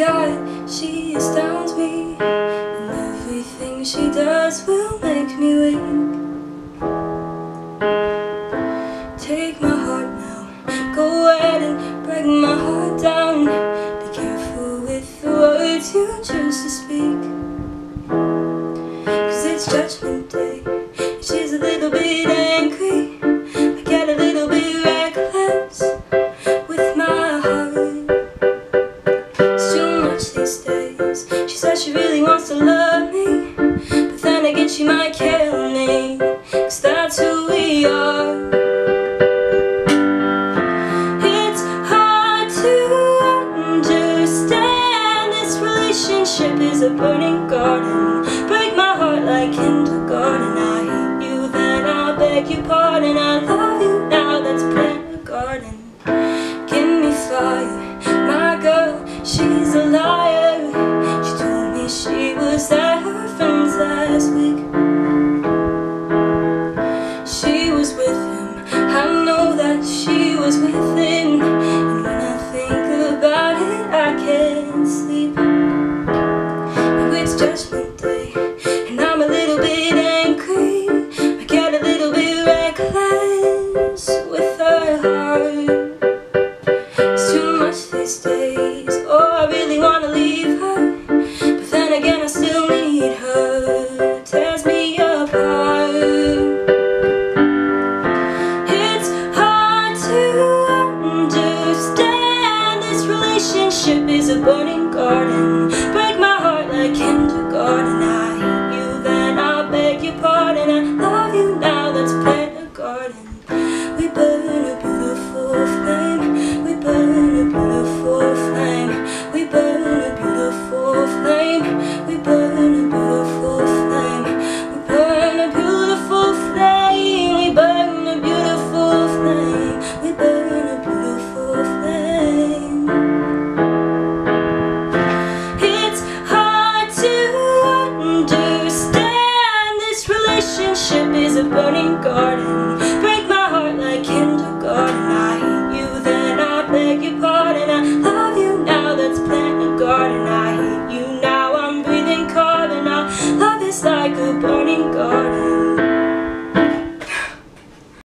God, she astounds me. And everything she does will make me weak Take my heart now, go ahead and break my heart down. Be careful with the words you choose to speak. She says she really wants to love me But then again she might kill me Cause that's who we are. It's hard to understand This relationship is a burning garden. Break my heart like kindergarten. I hate you then I beg your pardon. I sleep And it's judgment day And I'm a little bit angry I get a little bit reckless With her heart. God.